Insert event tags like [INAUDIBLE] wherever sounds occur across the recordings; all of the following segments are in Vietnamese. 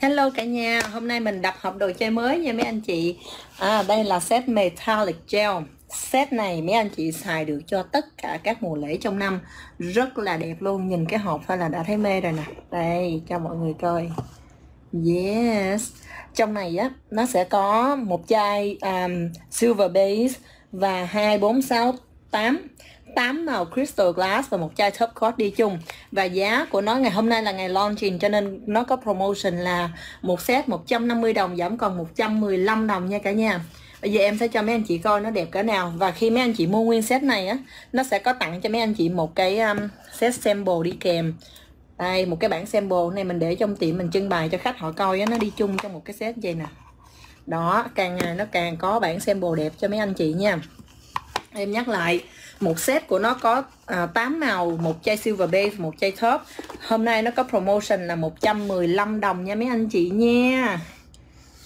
Hello cả nhà, hôm nay mình đập hộp đồ chơi mới nha mấy anh chị. À, Đây là set Metallic Gel. Set này mấy anh chị xài được cho tất cả các mùa lễ trong năm. Rất là đẹp luôn, nhìn cái hộp thôi là đã thấy mê rồi nè. Đây, cho mọi người coi. Yes. Trong này á, nó sẽ có một chai um, Silver Base và 2, 4, 6, 8 8 màu crystal glass và một chai top coat đi chung. Và giá của nó ngày hôm nay là ngày launching cho nên nó có promotion là một set 150 đồng giảm còn 115 đồng nha cả nhà. Bây giờ em sẽ cho mấy anh chị coi nó đẹp cỡ nào. Và khi mấy anh chị mua nguyên set này á Nó sẽ có tặng cho mấy anh chị một cái um, set sample đi kèm. Đây một cái bản sample này mình để trong tiệm mình trưng bày cho khách họ coi á Nó đi chung trong một cái set vậy nè. Đó càng ngày nó càng có bản sample đẹp cho mấy anh chị nha. Em nhắc lại một set của nó có à, 8 màu một chai silver base một chai top. Hôm nay nó có promotion là 115 đồng nha mấy anh chị nha.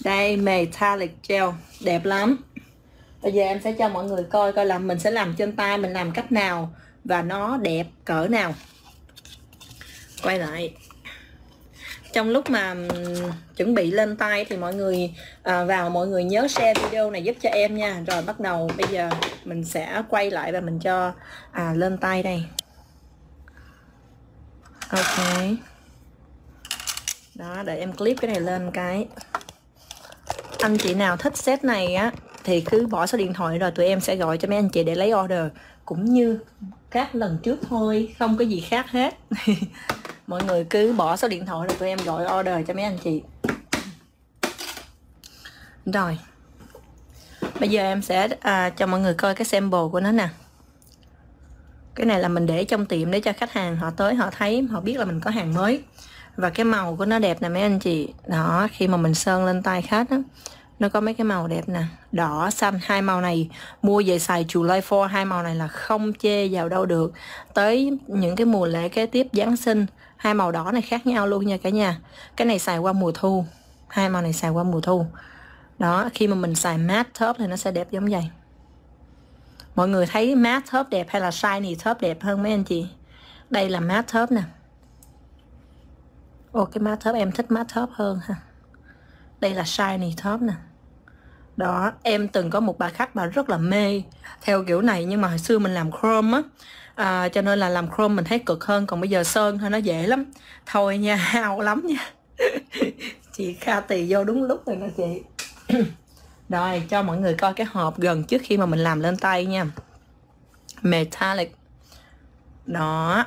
Đây metallic gel đẹp lắm. Bây giờ em sẽ cho mọi người coi coi là mình sẽ làm trên tay mình làm cách nào và nó đẹp cỡ nào. Quay lại trong lúc mà chuẩn bị lên tay thì mọi người à, vào mọi người nhớ share video này giúp cho em nha. Rồi bắt đầu bây giờ mình sẽ quay lại và mình cho à, lên tay đây. Ok. Đó để em clip cái này lên cái. Anh chị nào thích set này á thì cứ bỏ số điện thoại rồi tụi em sẽ gọi cho mấy anh chị để lấy order. Cũng như các lần trước thôi không có gì khác hết. [LAUGHS] mọi người cứ bỏ số điện thoại rồi tụi em gọi order cho mấy anh chị. Rồi. Bây giờ em sẽ à, cho mọi người coi cái sample của nó nè. Cái này là mình để trong tiệm để cho khách hàng họ tới họ thấy họ biết là mình có hàng mới. Và cái màu của nó đẹp nè mấy anh chị. Đó khi mà mình sơn lên tay khách á nó có mấy cái màu đẹp nè. Đỏ xanh hai màu này. Mua về xài July 4 hai màu này là không chê vào đâu được. Tới những cái mùa lễ kế tiếp Giáng sinh hai màu đỏ này khác nhau luôn nha cả nhà. Cái này xài qua mùa thu. Hai màu này xài qua mùa thu. Đó, khi mà mình xài matte top thì nó sẽ đẹp giống vậy. Mọi người thấy matte top đẹp hay là shiny top đẹp hơn mấy anh chị? Đây là matte top nè. Ô, cái matte top em thích matte top hơn ha. Đây là shiny top nè. Đó, em từng có một bà khách mà rất là mê theo kiểu này nhưng mà hồi xưa mình làm chrome á à, cho nên là làm chrome mình thấy cực hơn còn bây giờ sơn thôi nó dễ lắm. Thôi nha [LAUGHS] hao lắm nha. Chị kha tì vô đúng lúc rồi nè chị. [CLEARS THROAT] Rồi cho mọi người coi cái hộp gần trước khi mà mình làm lên tay nha. Metallic. Đó.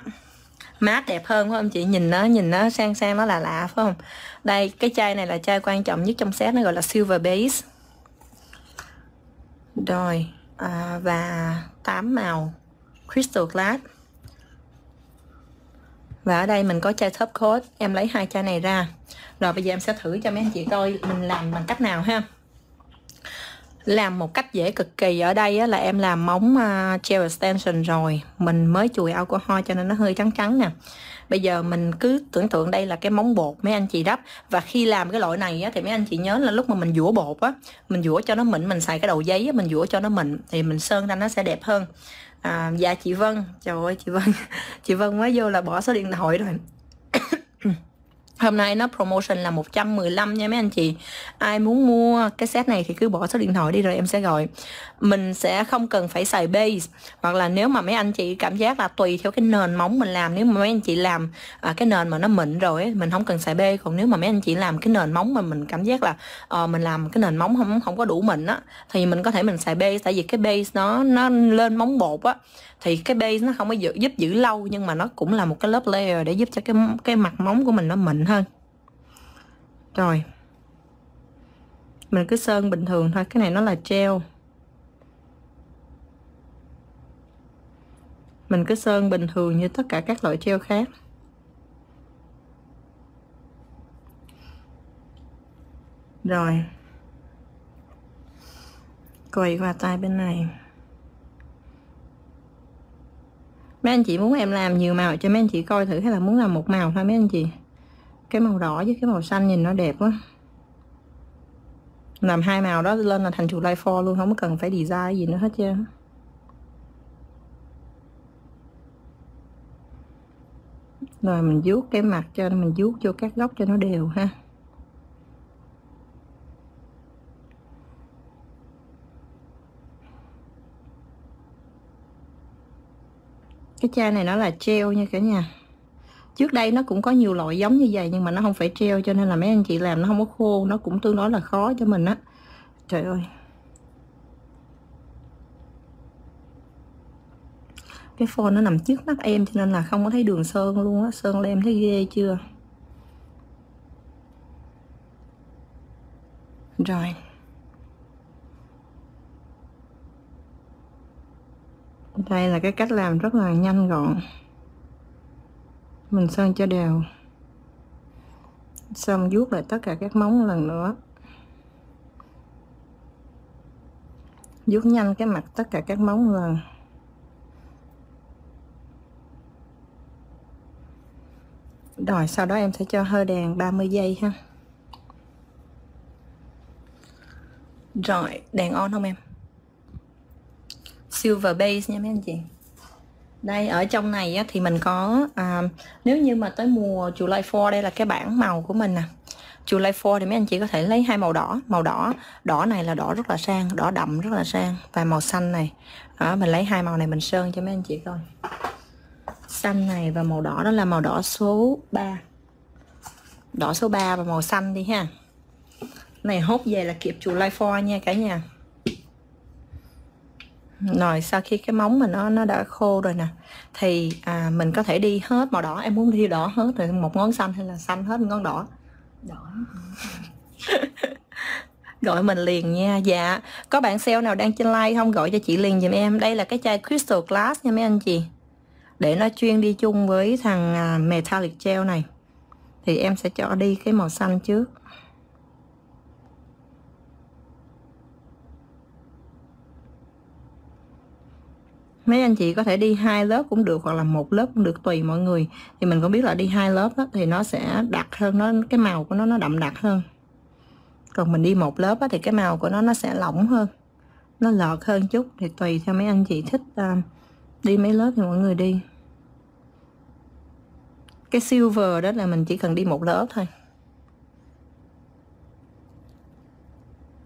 Mát đẹp hơn phải không chị? Nhìn nó nhìn nó sang sang nó là lạ phải không? Đây cái chai này là chai quan trọng nhất trong set nó gọi là silver base. Rồi à, và 8 màu crystal glass. Và ở đây mình có chai top coat. Em lấy hai chai này ra. Rồi bây giờ em sẽ thử cho mấy anh chị coi mình làm bằng cách nào ha. Làm một cách dễ cực kỳ. Ở đây á, là em làm móng uh, gel extension rồi. Mình mới chùi alcohol cho nên nó hơi trắng trắng nè. Bây giờ mình cứ tưởng tượng đây là cái móng bột mấy anh chị đắp. Và khi làm cái loại này á, thì mấy anh chị nhớ là lúc mà mình dũa bột á mình dũa cho nó mịn mình xài cái đầu giấy á, mình dũa cho nó mịn thì mình sơn ra nó sẽ đẹp hơn à, dạ chị Vân. Trời ơi chị Vân. [LAUGHS] Chị Vân mới vô là bỏ số điện thoại rồi. Hôm nay nó promotion là 115 nha mấy anh chị. Ai muốn mua cái set này thì cứ bỏ số điện thoại đi rồi em sẽ gọi. Mình sẽ không cần phải xài base Hoặc là nếu mà mấy anh chị cảm giác là tùy theo cái nền móng mình làm Nếu mà mấy anh chị làm à, cái nền mà nó mịn rồi ấy, Mình không cần xài base Còn nếu mà mấy anh chị làm cái nền móng mà mình cảm giác là à, Mình làm cái nền móng không không có đủ mịn á Thì mình có thể mình xài base. Tại vì cái base nó nó lên móng bột á thì cái base nó không có giữ, giúp giữ lâu nhưng mà nó cũng là một cái lớp layer để giúp cho cái cái mặt móng của mình nó mịn hơn. Rồi. Mình cứ sơn bình thường thôi, cái này nó là treo mình cứ sơn bình thường như tất cả các loại treo khác. Rồi. Quay qua tay bên này. Mấy anh chị muốn em làm nhiều màu cho mấy anh chị coi thử hay là muốn làm một màu thôi, mấy anh chị? cái màu đỏ với cái màu xanh nhìn nó đẹp quá. Làm hai màu đó lên là thành chủ life for luôn, không cần phải design gì nữa hết trơn rồi mình vuốt cái mặt cho, mình vuốt cho các góc cho nó đều ha. Cái chai này nó là treo nha cả nhà trước đây nó cũng có nhiều loại giống như vậy nhưng mà nó không phải treo cho nên là mấy anh chị làm nó không có khô, nó cũng tương đối là khó cho mình á. Trời ơi. Cái phone nó nằm trước mắt em cho nên là không có thấy đường sơn luôn á. Sơn lên em thấy ghê chưa? Rồi. Đây là cái cách làm rất là nhanh gọn mình sơn cho đều. Xong vuốt lại tất cả các móng lần nữa. Vuốt nhanh cái mặt tất cả các móng lần. Rồi, sau đó em sẽ cho hơi đèn 30 giây ha. Rồi, đèn on không em? Silver base nha mấy anh chị đây ở trong này á, thì mình có à, nếu như mà tới mùa July 4 đây là cái bảng màu của mình nè. July 4 thì mấy anh chị có thể lấy hai màu đỏ. Màu đỏ đỏ này là đỏ rất là sang đỏ đậm rất là sang và màu xanh này. Đó, mình lấy hai màu này mình sơn cho mấy anh chị coi. Xanh này và màu đỏ đó là màu đỏ số 3 đỏ số 3 và màu xanh đi ha. Này hốt về là kịp July 4 nha cả nhà rồi sau khi cái móng mà nó nó đã khô rồi nè thì à, mình có thể đi hết màu đỏ. Em muốn đi đỏ hết rồi một ngón xanh hay là xanh hết ngón đỏ? Đỏ. [LAUGHS] Gọi mình liền nha. Dạ. Có bạn sale nào đang trên like không? Gọi cho chị liền giùm em. Đây là cái chai crystal glass nha mấy anh chị. Để nó chuyên đi chung với thằng à, metallic gel này. Thì em sẽ cho đi cái màu xanh trước mấy anh chị có thể đi hai lớp cũng được hoặc là một lớp cũng được tùy mọi người. Thì mình cũng biết là đi hai lớp đó, thì nó sẽ đặc hơn nó cái màu của nó nó đậm đặc hơn. Còn mình đi một lớp đó, thì cái màu của nó nó sẽ lỏng hơn nó lợt hơn chút. Thì tùy theo mấy anh chị thích uh, đi mấy lớp thì mọi người đi. Cái silver đó là mình chỉ cần đi một lớp thôi.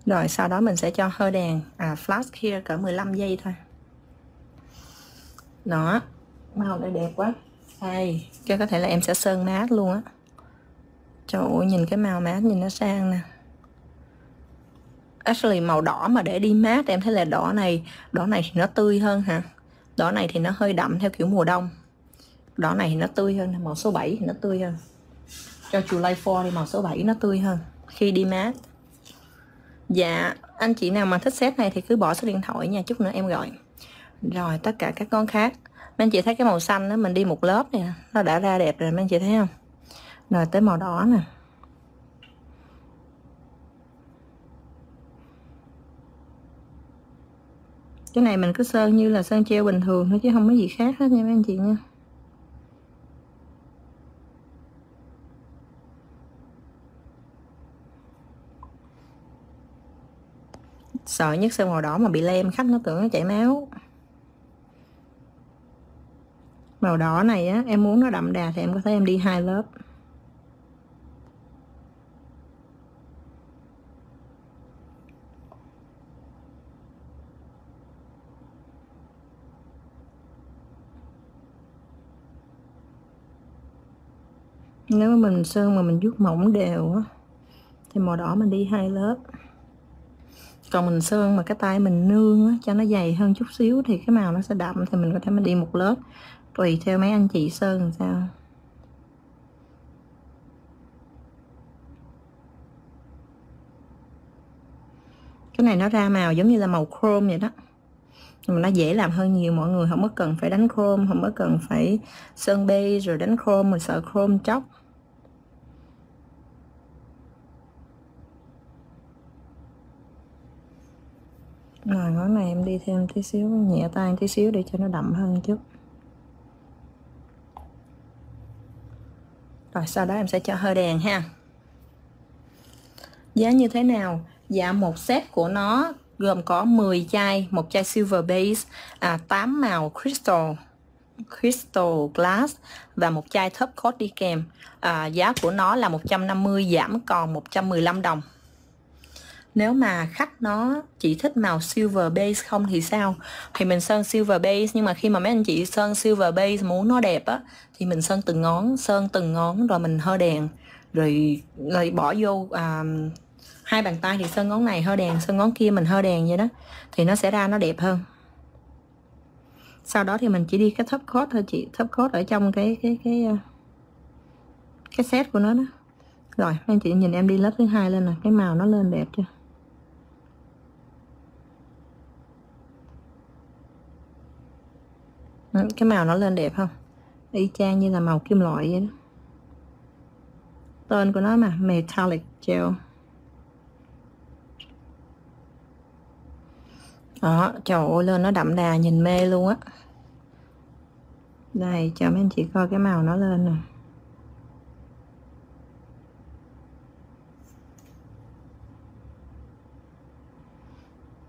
Rồi sau đó mình sẽ cho hơi đèn. À, flash here cỡ 15 giây thôi nó màu này đẹp quá. Đây cái có thể là em sẽ sơn mát luôn á. Trời ơi, nhìn cái màu mát nhìn nó sang nè. Actually, màu đỏ mà để đi mát, em thấy là đỏ này đỏ này thì nó tươi hơn hả? Đỏ này thì nó hơi đậm theo kiểu mùa đông. Đỏ này thì nó tươi hơn, màu số 7 thì nó tươi hơn. Cho July 4 thì màu số 7 nó tươi hơn khi đi mát. Dạ anh chị nào mà thích set này thì cứ bỏ số điện thoại nha, chút nữa em gọi rồi, tất cả các con khác. Mấy anh chị thấy cái màu xanh đó, mình đi một lớp nè, nó đã ra đẹp rồi, mấy anh chị thấy không? Rồi, tới màu đỏ nè. Cái này mình cứ sơn như là sơn treo bình thường thôi, chứ không có gì khác hết nha mấy anh chị nha. Sợ nhất sơn màu đỏ mà bị lem, khách nó tưởng nó chảy máu. Màu đỏ này á em muốn nó đậm đà thì em có thể em đi hai lớp. Nếu mà mình sơn mà mình vuốt mỏng đều á thì màu đỏ mình đi hai lớp. Còn mình sơn mà cái tay mình nương á, cho nó dày hơn chút xíu thì cái màu nó sẽ đậm thì mình có thể mình đi một lớp tùy theo mấy anh chị sơn làm sao. Cái này nó ra màu giống như là màu chrome vậy đó. Nhưng mà nó dễ làm hơn nhiều, mọi người không có cần phải đánh chrome, không có cần phải sơn base rồi đánh chrome, mình sợ chrome chóc. Rồi ngón này em đi thêm tí xíu, nhẹ tay tí xíu để cho nó đậm hơn chút. Rồi sau đó em sẽ cho hơi đèn ha. Giá như thế nào? Dạ một set của nó gồm có 10 chai một chai silver base à, 8 màu crystal crystal glass và một chai top coat đi kèm à, giá của nó là 150 giảm còn 115 đồng nếu mà khách nó chỉ thích màu silver base không thì sao? Thì mình sơn silver base nhưng mà khi mà mấy anh chị sơn silver base muốn nó đẹp á thì mình sơn từng ngón sơn từng ngón rồi mình hơ đèn. Rồi rồi bỏ vô à, hai bàn tay thì sơn ngón này hơ đèn sơn ngón kia mình hơ đèn vậy đó. Thì nó sẽ ra nó đẹp hơn. Sau đó thì mình chỉ đi cái top coat thôi chị top coat ở trong cái cái cái à, cái set của nó đó. Rồi anh chị nhìn em đi lớp thứ hai lên nè cái màu nó lên đẹp chưa? Ừ, cái màu nó lên đẹp không? Y chang như là màu kim loại vậy đó. Tên của nó mà, metallic gel. Đó, trời ơi, lên nó đậm đà, nhìn mê luôn á. Đây, cho mấy anh chị coi cái màu nó lên nè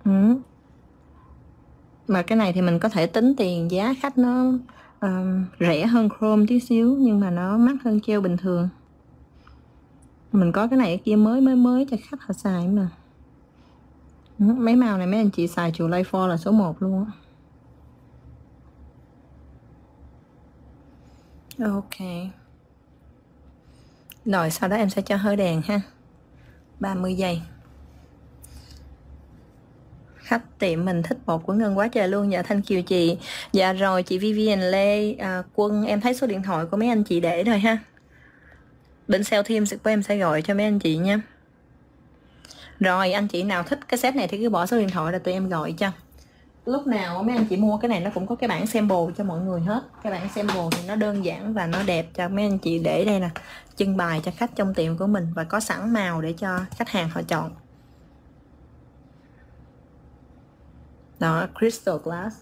ừ mà cái này thì mình có thể tính tiền giá khách nó um, rẻ hơn chrome tí xíu nhưng mà nó mắc hơn treo bình thường. Mình có cái này cái kia mới mới mới cho khách họ xài mà. Mấy màu này mấy anh chị xài chủ Life for là số 1 luôn á. Ok. Rồi sau đó em sẽ cho hơi đèn ha. 30 giây khách tiệm mình thích bột của Ngân quá trời luôn. Dạ thanh kiều chị. Dạ rồi chị Vivian Lê à, Quân em thấy số điện thoại của mấy anh chị để rồi ha. Bên sale thêm của em sẽ gọi cho mấy anh chị nha. Rồi anh chị nào thích cái set này thì cứ bỏ số điện thoại là tụi em gọi cho. Lúc nào mấy anh chị mua cái này nó cũng có cái bản sample cho mọi người hết. Cái bản sample thì nó đơn giản và nó đẹp cho mấy anh chị để đây nè. Trưng bày cho khách trong tiệm của mình và có sẵn màu để cho khách hàng họ chọn. Đó crystal glass.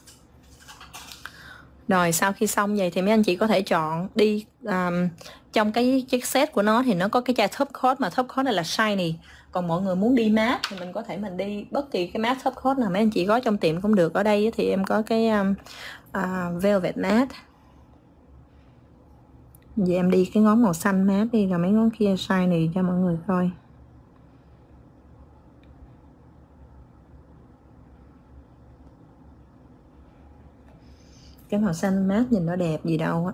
Rồi sau khi xong vậy thì mấy anh chị có thể chọn đi um, trong cái chiếc set của nó thì nó có cái chai top coat mà top coat này là shiny. Còn mọi người muốn đi mát thì mình có thể mình đi bất kỳ cái mát top coat nào mấy anh chị có trong tiệm cũng được. Ở đây thì em có cái um, uh, velvet mát vậy em đi cái ngón màu xanh mát đi rồi mấy ngón kia shiny cho mọi người coi. Cái màu xanh mát nhìn nó đẹp gì đâu á.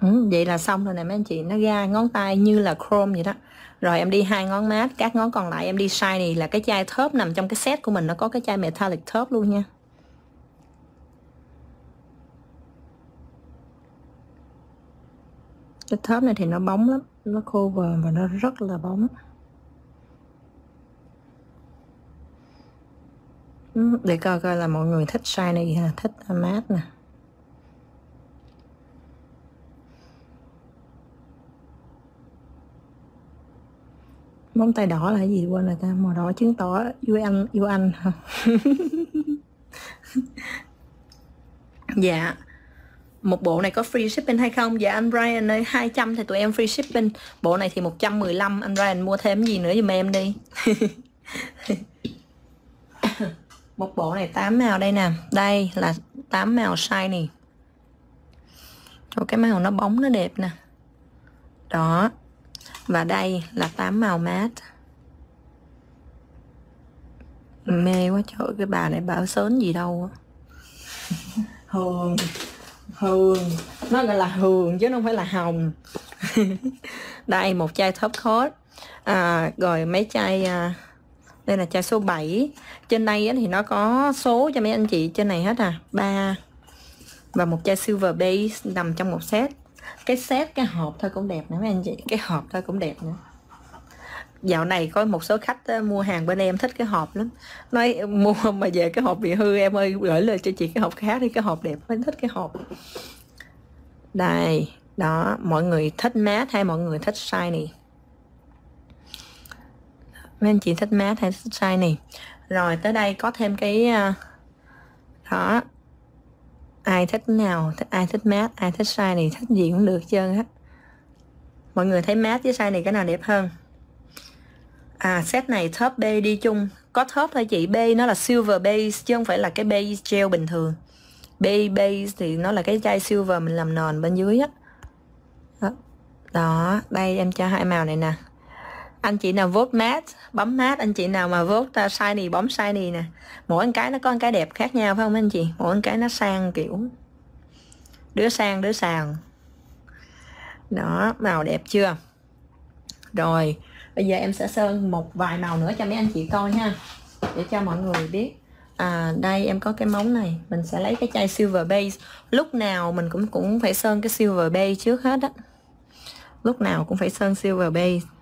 Ừ, vậy là xong rồi nè mấy anh chị nó ra ngón tay như là chrome vậy đó. Rồi em đi hai ngón mát các ngón còn lại em đi shiny là cái chai thớp nằm trong cái set của mình nó có cái chai metallic thớp luôn nha. Cái thớp này thì nó bóng lắm nó cover và nó rất là bóng. Để coi coi là mọi người thích shiny hay thích mát nè. Móng tay đỏ là gì? Quên rồi ta, màu đỏ chứng tỏ yêu anh yêu anh [LAUGHS] hả dạ. Một bộ này có free shipping hay không? Dạ anh Brian ơi 200 thì tụi em free shipping. Bộ này thì 115 anh Brian mua thêm gì nữa giùm em đi. [LAUGHS] một bộ này 8 màu đây nè. Đây là 8 màu shiny. Trời cái màu nó bóng nó đẹp nè. Đó. Và đây là 8 màu mát. Mê quá trời cái bà này bảo sớn gì đâu [LAUGHS] hường. Hường. Nó gọi là hường chứ không phải là hồng. [LAUGHS] Đây một chai top coat à, rồi mấy chai à, đây là chai số 7 trên đây thì nó có số cho mấy anh chị trên này hết à. Ba. Và một chai silver base nằm trong một set. Cái set, cái hộp thôi cũng đẹp nữa mấy anh chị. Cái hộp thôi cũng đẹp nữa dạo này có một số khách ờ, mua hàng bên em thích cái hộp lắm. Nói, mua mà về cái hộp bị hư, em ơi, gửi lời cho chị cái hộp khác đi, cái hộp đẹp. Em thích cái hộp. Đây, đó, mọi người thích mát hay mọi người thích shiny? Mấy anh chị thích mát hay thích shiny rồi, tới đây có thêm cái à, đó. Ai thích nào, thích, ai thích mát ai thích shiny thích gì cũng được trơn hết mọi người thấy mát với shiny cái nào đẹp hơn? À set này top B đi chung. Có top thôi chị, B nó là silver base chứ không phải là cái base gel bình thường. B base thì nó là cái chai silver mình làm nền bên dưới á. Đó, đây em cho hai màu này nè anh chị nào vote mát bấm mát anh chị nào mà vote uh, shiny bấm shiny nè. Mỗi cái nó có một cái đẹp khác nhau phải không anh chị? Mỗi cái nó sang kiểu đứa sang đứa sàn đó màu đẹp chưa? Rồi bây giờ em sẽ sơn một vài màu nữa cho mấy anh chị coi ha. Để cho mọi người biết. À đây em có cái móng này. Mình sẽ lấy cái chai silver base. Lúc nào mình cũng cũng phải sơn cái silver base trước hết á. Lúc nào cũng phải sơn silver base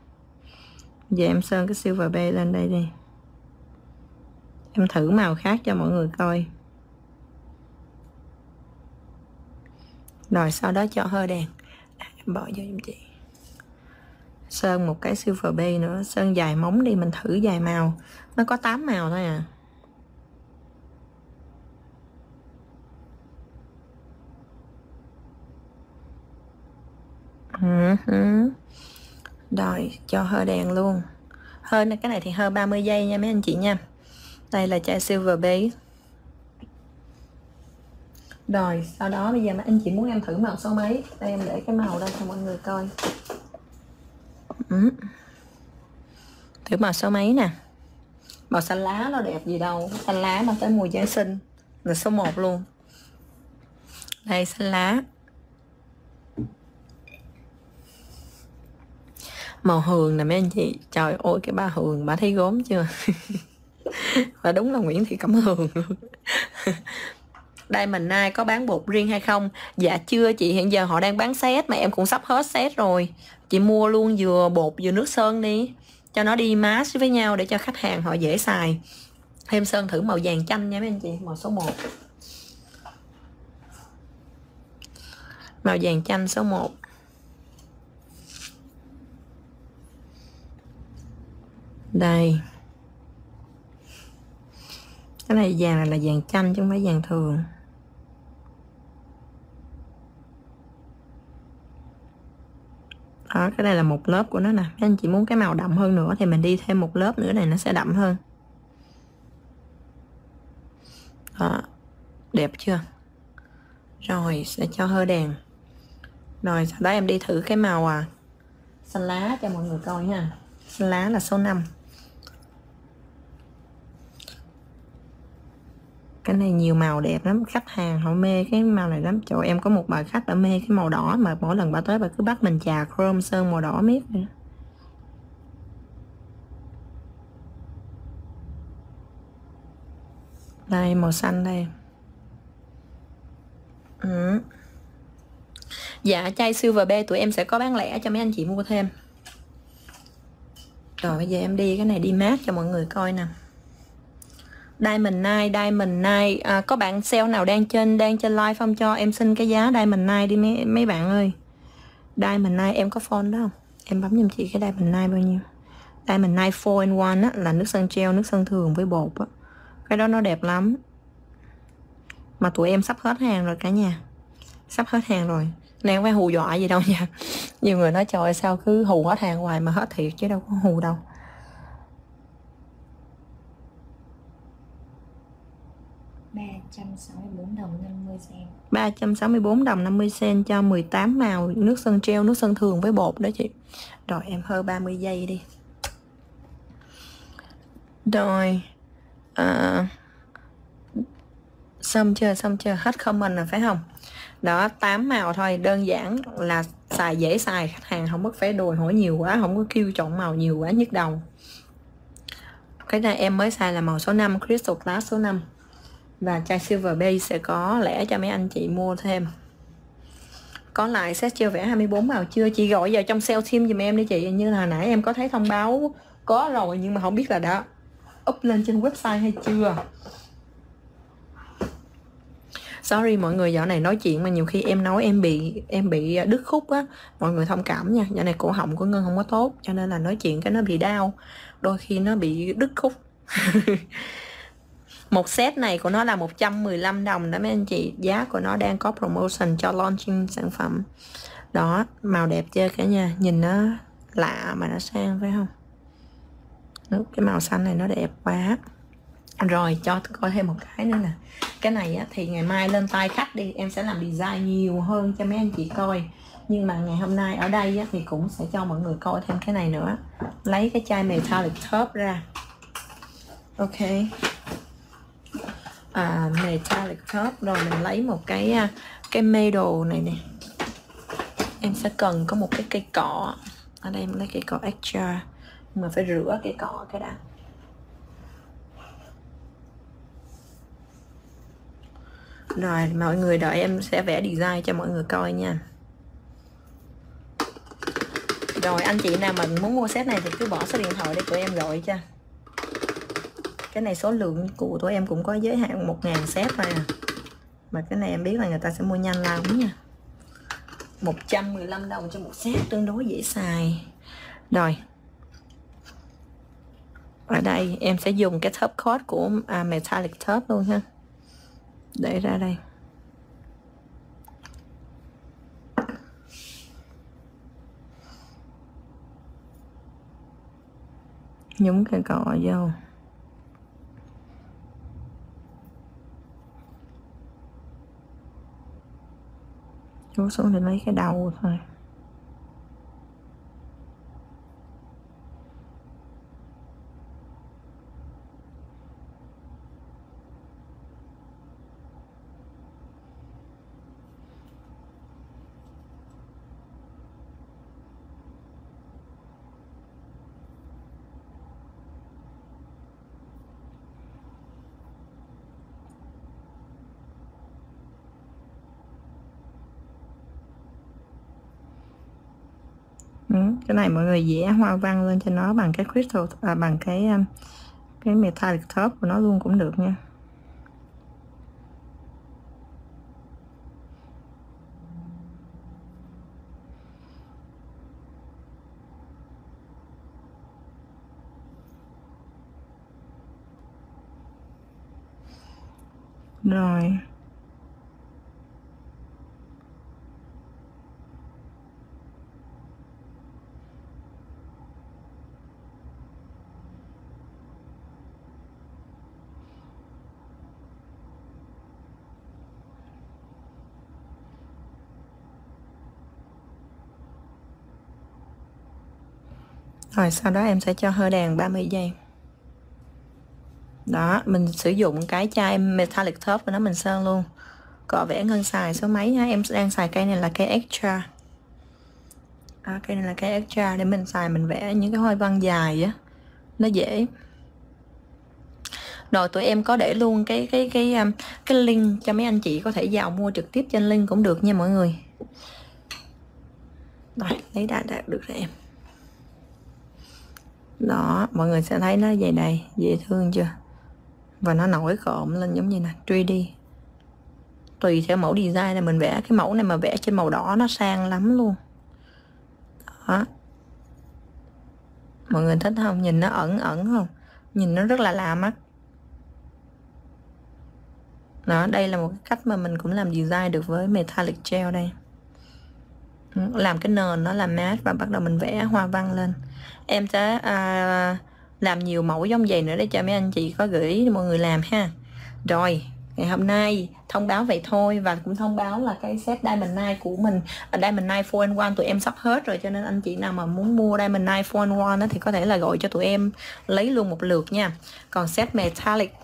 giờ em sơn cái silver bay lên đây đi. Em thử màu khác cho mọi người coi. Rồi, sau đó cho hơi đèn. À, em bỏ vô giùm chị. Sơn một cái silver bay nữa. Sơn dài móng đi, mình thử dài màu. Nó có 8 màu thôi à rồi cho hơi đèn luôn. Hơi này, cái này thì hơi 30 giây nha mấy anh chị nha. Đây là chai silver base rồi, sau đó bây giờ mấy anh chị muốn em thử màu số mấy? Đây, em để cái màu đây cho mọi người coi. Ừ. thử màu số mấy nè. Màu xanh lá nó đẹp gì đâu. Xanh lá mà tới mùa giáng sinh. Là số 1 luôn. Đây, xanh lá. Màu hường nè mấy anh chị. Trời ơi, cái ba hường bà thấy gốm chưa? [LAUGHS] Và đúng là Nguyễn Thị Cẩm Hường luôn. Đây mình nay có bán bột riêng hay không? Dạ chưa chị, hiện giờ họ đang bán set mà em cũng sắp hết set rồi. Chị mua luôn vừa bột vừa nước sơn đi. Cho nó đi mask với nhau để cho khách hàng họ dễ xài. Thêm sơn thử màu vàng chanh nha mấy anh chị, màu số 1 màu vàng chanh số 1 đây. Cái này vàng này là vàng chanh chứ không phải vàng thường. Đó, cái này là một lớp của nó nè. Anh chị muốn cái màu đậm hơn nữa thì mình đi thêm một lớp nữa này nó sẽ đậm hơn. Đó, đẹp chưa? Rồi, sẽ cho hơi đèn. Rồi, sau đó em đi thử cái màu à xanh lá cho mọi người coi ha. Xanh lá là số 5 cái này nhiều màu đẹp lắm, khách hàng họ mê cái màu này lắm. Trời em có một bà khách đã mê cái màu đỏ mà mỗi lần bà tới bà cứ bắt mình chà chrome sơn màu đỏ miết vậy đây, màu xanh đây. Ừ. dạ chai silver b tụi em sẽ có bán lẻ cho mấy anh chị mua thêm. Rồi, bây giờ em đi, cái này đi mát cho mọi người coi nè. Diamond Night, Diamond Night. À, Có bạn sale nào đang trên đang trên live không? Cho em xin cái giá Diamond Night đi mấy, mấy bạn ơi. Diamond Night em có phone đó không? Em bấm giùm chị cái Diamond Night bao nhiêu? Diamond Night 4 in 1 á, là nước sơn gel, nước sơn thường với bột á. Cái đó nó đẹp lắm. Mà tụi em sắp hết hàng rồi cả nhà. Sắp hết hàng rồi. Nè không phải hù dọa gì đâu nha. [LAUGHS] Nhiều người nói trời sao cứ hù hết hàng hoài mà hết thiệt chứ đâu có hù đâu. 364 đồng 50 sen 364 đồng 50 sen cho 18 màu nước sơn treo nước sơn thường với bột đó chị. Rồi em hơ 30 giây đi. Rồi à, xong chưa xong chưa? Hết comment rồi phải không? Đó 8 màu thôi đơn giản là xài dễ xài khách hàng không mất phải đùi hỏi nhiều quá không có kêu chọn màu nhiều quá nhức đầu. Cái này em mới xài là màu số 5 Crystal Glass số 5 và chai silver base sẽ có lẽ cho mấy anh chị mua thêm. Có lại set chưa? Vẽ 24 màu chưa? Chị gọi vào trong sale team giùm em đi chị. Như là nãy em có thấy thông báo có rồi, nhưng mà không biết là đã up lên trên website hay chưa. Sorry, mọi người, dạo này nói chuyện mà nhiều khi em nói em bị em bị đứt khúc á. Mọi người thông cảm nha. Dạo này cổ họng của ngân không có tốt, cho nên là nói chuyện cái nó bị đau. Đôi khi nó bị đứt khúc. [LAUGHS] một set này của nó là 115 đồng đó mấy anh chị. Giá của nó đang có promotion cho launching sản phẩm. Đó màu đẹp chưa cả nhà? Nhìn nó lạ mà nó sang phải không? Cái màu xanh này nó đẹp quá. Rồi cho tôi coi thêm một cái nữa nè. Cái này á, thì ngày mai lên tay khách đi. Em sẽ làm design nhiều hơn cho mấy anh chị coi. Nhưng mà ngày hôm nay ở đây á, thì cũng sẽ cho mọi người coi thêm cái này nữa. Lấy cái chai metallic top ra. Ok à, metallic top rồi mình lấy một cái à, cái medal này nè. Em sẽ cần có một cái cây cọ. Ở đây em lấy cây cọ extra. Mà phải rửa cây cọ cái đã. Rồi mọi người đợi em sẽ vẽ design cho mọi người coi nha. Rồi anh chị nào mà muốn mua set này thì cứ bỏ số điện thoại để tụi em gọi cho cái này số lượng của tụi em cũng có giới hạn 1.000 set thôi à. Mà cái này em biết là người ta sẽ mua nhanh lắm nha. 115 đồng cho một set tương đối dễ xài. Rồi. Ở đây em sẽ dùng cái top coat của à, metallic top luôn ha. Để ra đây. Nhúng cái cọ vô. Chú xuống để lấy cái đầu thôi. Ừ, cái này mọi người vẽ hoa văn lên cho nó bằng cái crystal à, bằng cái um, cái metallic top của nó luôn cũng được nha. Rồi. Rồi sau đó em sẽ cho hơi đàn 30 giây. Đó, mình sử dụng cái chai metallic top của nó mình sơn luôn. Cọ vẽ ngân xài số mấy ha Em đang xài cây này là cây extra. À, Cây này là cây extra để mình xài mình vẽ những cái hoa văn dài á. Nó dễ. Rồi tụi em có để luôn cái cái cái um, cái link cho mấy anh chị có thể vào mua trực tiếp trên link cũng được nha mọi người. Rồi lấy đã đạt được rồi em đó, mọi người sẽ thấy nó vậy này, dễ thương chưa? Và nó nổi cộm lên giống như này 3D tùy theo mẫu design này, mình vẽ cái mẫu này mà vẽ trên màu đỏ nó sang lắm luôn. Đó. Mọi người thích không? Nhìn nó ẩn ẩn không? Nhìn nó rất là lạ mắt. Đó, đây là một cái cách mà mình cũng làm design được với metallic gel đây. Làm cái nền nó làm mát và bắt đầu mình vẽ hoa văn lên em sẽ à, làm nhiều mẫu giống vậy nữa để cho mấy anh chị có gửi mọi người làm ha. Rồi ngày hôm nay thông báo vậy thôi và cũng thông báo là cái set Diamond Night của mình à, Diamond Night 4 in 1 tụi em sắp hết rồi cho nên anh chị nào mà muốn mua Diamond Night 4 in 1 thì có thể là gọi cho tụi em lấy luôn một lượt nha. Còn set Metallic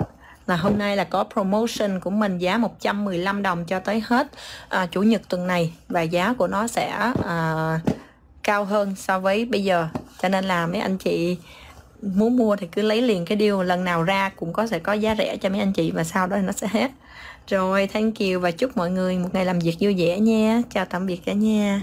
là hôm nay là có promotion của mình giá 115 đồng cho tới hết à, chủ nhật tuần này và giá của nó sẽ à, cao hơn so với bây giờ. Cho nên là mấy anh chị muốn mua thì cứ lấy liền cái điều lần nào ra cũng có sẽ có giá rẻ cho mấy anh chị và sau đó nó sẽ hết. Rồi, thank you và chúc mọi người một ngày làm việc vui vẻ nha. Chào tạm biệt cả nhà.